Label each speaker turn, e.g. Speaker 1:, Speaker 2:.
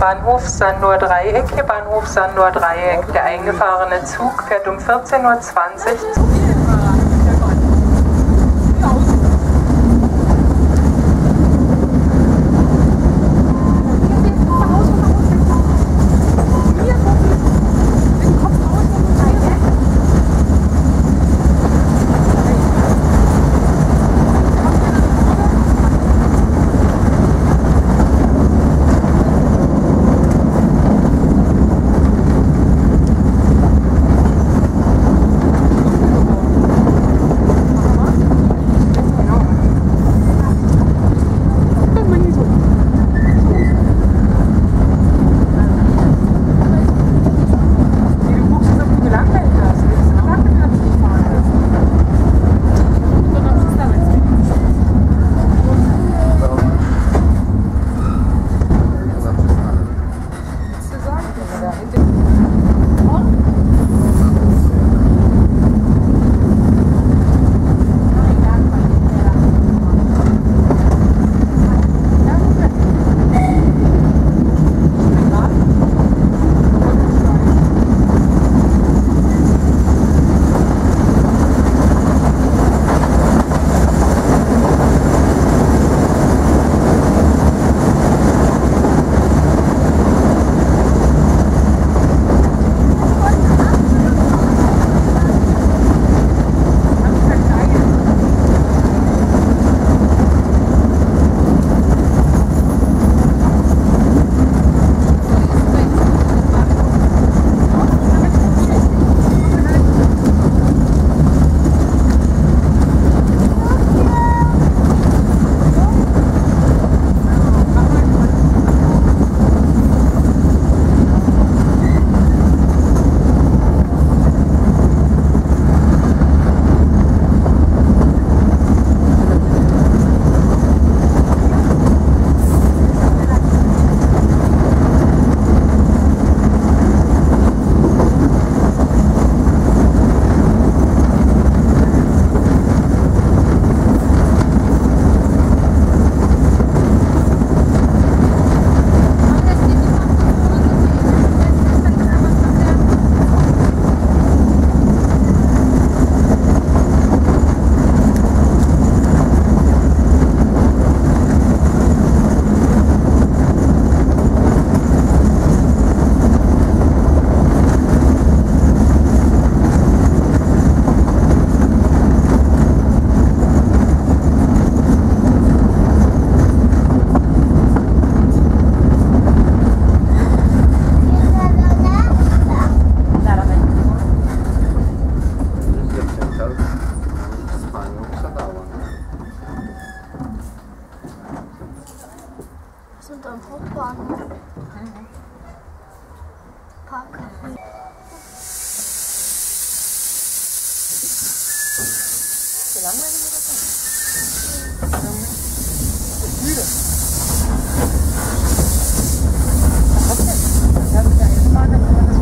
Speaker 1: Bahnhof Sandur Dreieck, hier Bahnhof Sandur Dreieck. Der eingefahrene Zug fährt um 14.20 Uhr zu
Speaker 2: Wie lange werden wir das machen? Ich bin müde. Ich habe keine Frage, wenn man das